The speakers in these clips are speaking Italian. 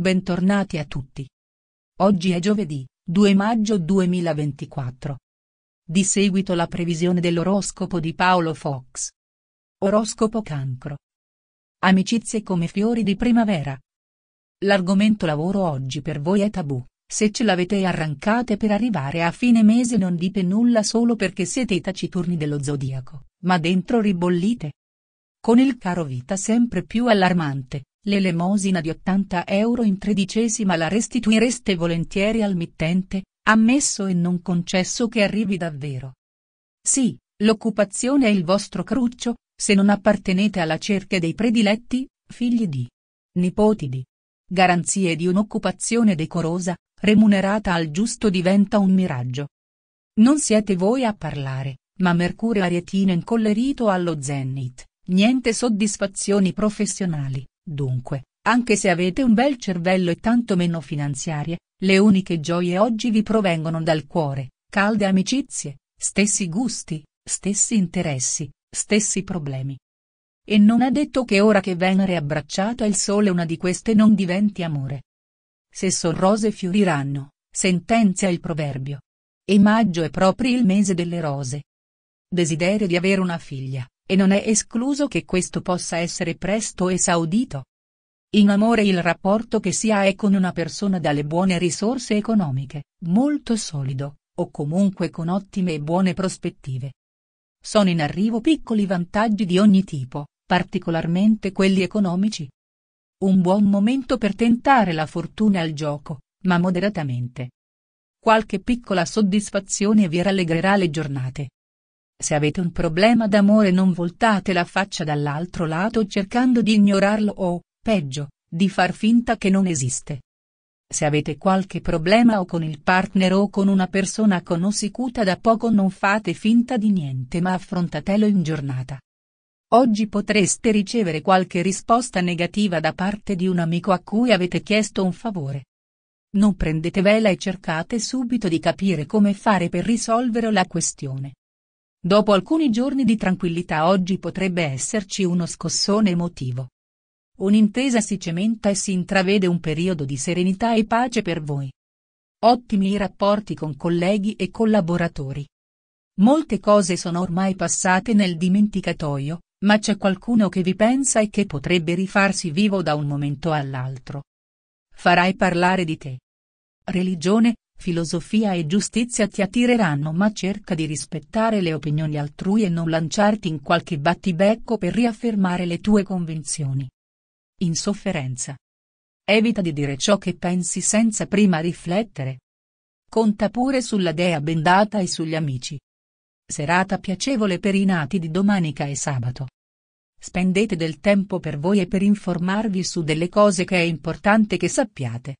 bentornati a tutti. Oggi è giovedì, 2 maggio 2024. Di seguito la previsione dell'oroscopo di Paolo Fox. Oroscopo Cancro. Amicizie come fiori di primavera. L'argomento lavoro oggi per voi è tabù, se ce l'avete arrancate per arrivare a fine mese non dite nulla solo perché siete i taciturni dello zodiaco, ma dentro ribollite. Con il caro vita sempre più allarmante, L'elemosina di 80 euro in tredicesima la restituireste volentieri al mittente, ammesso e non concesso che arrivi davvero. Sì, l'occupazione è il vostro cruccio, se non appartenete alla cerchia dei prediletti, figli di nipoti di garanzie di un'occupazione decorosa, remunerata al giusto diventa un miraggio. Non siete voi a parlare, ma Mercurio arietino incollerito allo zenith, niente soddisfazioni professionali, Dunque, anche se avete un bel cervello e tanto meno finanziarie, le uniche gioie oggi vi provengono dal cuore, calde amicizie, stessi gusti, stessi interessi, stessi problemi. E non è detto che ora che Venere abbracciato al Sole una di queste non diventi amore. Se son rose fioriranno, sentenzia il proverbio. E maggio è proprio il mese delle rose. Desiderio di avere una figlia, e non è escluso che questo possa essere presto esaudito. In amore il rapporto che si ha è con una persona dalle buone risorse economiche, molto solido, o comunque con ottime e buone prospettive. Sono in arrivo piccoli vantaggi di ogni tipo, particolarmente quelli economici. Un buon momento per tentare la fortuna al gioco, ma moderatamente. Qualche piccola soddisfazione vi rallegrerà le giornate. Se avete un problema d'amore non voltate la faccia dall'altro lato cercando di ignorarlo o, peggio, di far finta che non esiste. Se avete qualche problema o con il partner o con una persona conosciuta da poco non fate finta di niente ma affrontatelo in giornata. Oggi potreste ricevere qualche risposta negativa da parte di un amico a cui avete chiesto un favore. Non prendete vela e cercate subito di capire come fare per risolvere la questione. Dopo alcuni giorni di tranquillità oggi potrebbe esserci uno scossone emotivo. Un'intesa si cementa e si intravede un periodo di serenità e pace per voi. Ottimi i rapporti con colleghi e collaboratori. Molte cose sono ormai passate nel dimenticatoio, ma c'è qualcuno che vi pensa e che potrebbe rifarsi vivo da un momento all'altro. Farai parlare di te. Religione, filosofia e giustizia ti attireranno ma cerca di rispettare le opinioni altrui e non lanciarti in qualche battibecco per riaffermare le tue convinzioni. Insofferenza. Evita di dire ciò che pensi senza prima riflettere. Conta pure sulla dea bendata e sugli amici. Serata piacevole per i nati di domenica e sabato. Spendete del tempo per voi e per informarvi su delle cose che è importante che sappiate.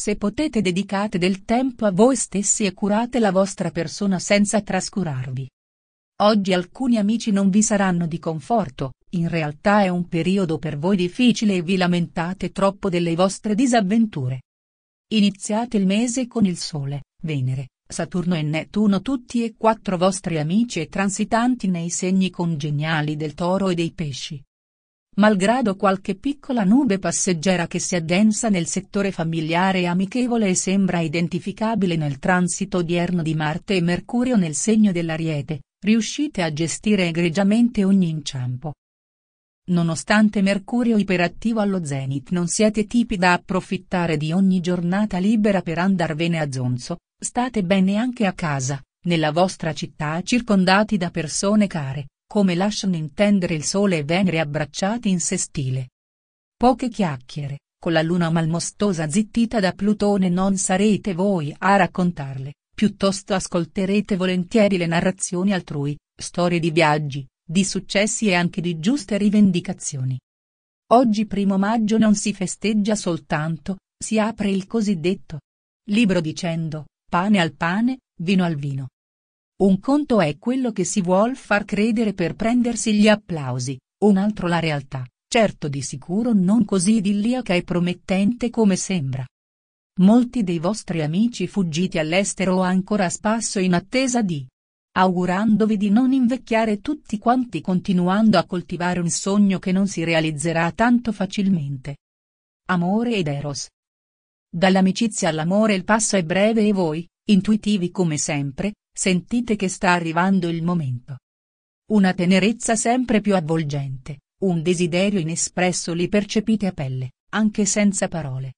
Se potete dedicate del tempo a voi stessi e curate la vostra persona senza trascurarvi. Oggi alcuni amici non vi saranno di conforto, in realtà è un periodo per voi difficile e vi lamentate troppo delle vostre disavventure. Iniziate il mese con il Sole, Venere, Saturno e Nettuno tutti e quattro vostri amici e transitanti nei segni congeniali del Toro e dei Pesci malgrado qualche piccola nube passeggera che si addensa nel settore familiare e amichevole e sembra identificabile nel transito odierno di Marte e Mercurio nel segno dell'Ariete, riuscite a gestire egregiamente ogni inciampo. Nonostante Mercurio iperattivo allo zenith non siete tipi da approfittare di ogni giornata libera per andarvene a zonzo, state bene anche a casa, nella vostra città circondati da persone care, come lasciano intendere il Sole e Venere abbracciati in sestile. Poche chiacchiere, con la luna malmostosa zittita da Plutone non sarete voi a raccontarle, piuttosto ascolterete volentieri le narrazioni altrui, storie di viaggi, di successi e anche di giuste rivendicazioni. Oggi primo maggio non si festeggia soltanto, si apre il cosiddetto libro dicendo, pane al pane, vino al vino. Un conto è quello che si vuol far credere per prendersi gli applausi, un altro la realtà, certo di sicuro non così idilliaca e promettente come sembra. Molti dei vostri amici fuggiti all'estero o ancora a spasso in attesa di augurandovi di non invecchiare tutti quanti continuando a coltivare un sogno che non si realizzerà tanto facilmente. Amore ed Eros, Dall'amicizia all'amore il passo è breve e voi, intuitivi come sempre, sentite che sta arrivando il momento. Una tenerezza sempre più avvolgente, un desiderio inespresso li percepite a pelle, anche senza parole.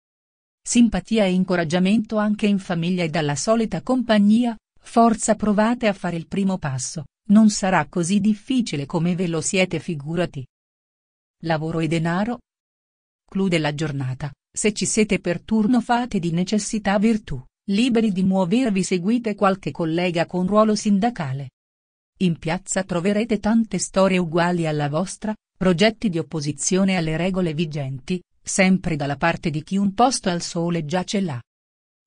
Simpatia e incoraggiamento anche in famiglia e dalla solita compagnia, forza provate a fare il primo passo, non sarà così difficile come ve lo siete figurati. Lavoro e denaro? Clou della giornata, se ci siete per turno fate di necessità virtù, liberi di muovervi seguite qualche collega con ruolo sindacale. In piazza troverete tante storie uguali alla vostra, progetti di opposizione alle regole vigenti, sempre dalla parte di chi un posto al sole già ce l'ha.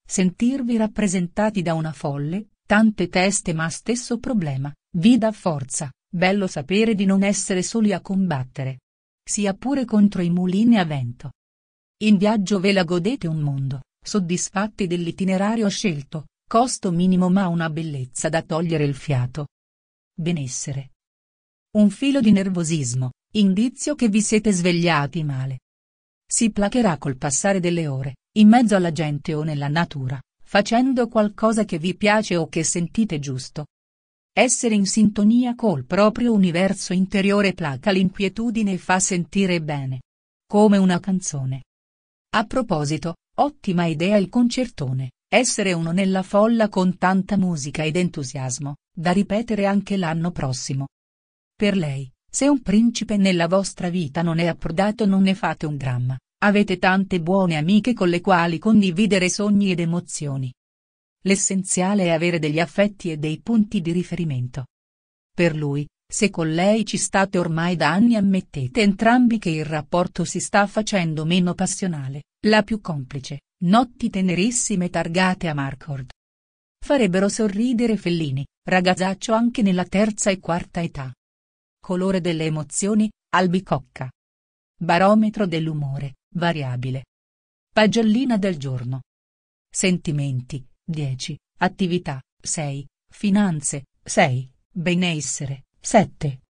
Sentirvi rappresentati da una folle, tante teste ma stesso problema, vi dà forza, bello sapere di non essere soli a combattere. Sia pure contro i mulini a vento. In viaggio ve la godete un mondo, soddisfatti dell'itinerario scelto, costo minimo ma una bellezza da togliere il fiato. Benessere. Un filo di nervosismo, indizio che vi siete svegliati male. Si placherà col passare delle ore, in mezzo alla gente o nella natura, facendo qualcosa che vi piace o che sentite giusto. Essere in sintonia col proprio universo interiore placa l'inquietudine e fa sentire bene. Come una canzone. A proposito, ottima idea il concertone, essere uno nella folla con tanta musica ed entusiasmo, da ripetere anche l'anno prossimo. Per lei, se un principe nella vostra vita non è approdato non ne fate un dramma, avete tante buone amiche con le quali condividere sogni ed emozioni. L'essenziale è avere degli affetti e dei punti di riferimento. Per lui, se con lei ci state ormai da anni ammettete entrambi che il rapporto si sta facendo meno passionale, la più complice, notti tenerissime targate a Marcord. Farebbero sorridere Fellini, ragazzaccio anche nella terza e quarta età colore delle emozioni, albicocca. Barometro dell'umore, variabile. Pagellina del giorno. Sentimenti, 10, attività, 6, finanze, 6, benessere, 7.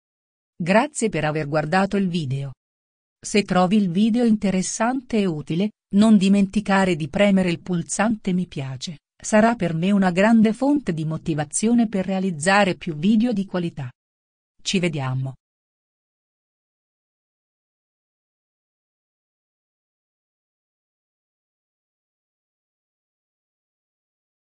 Grazie per aver guardato il video. Se trovi il video interessante e utile, non dimenticare di premere il pulsante mi piace, sarà per me una grande fonte di motivazione per realizzare più video di qualità. Ci vediamo.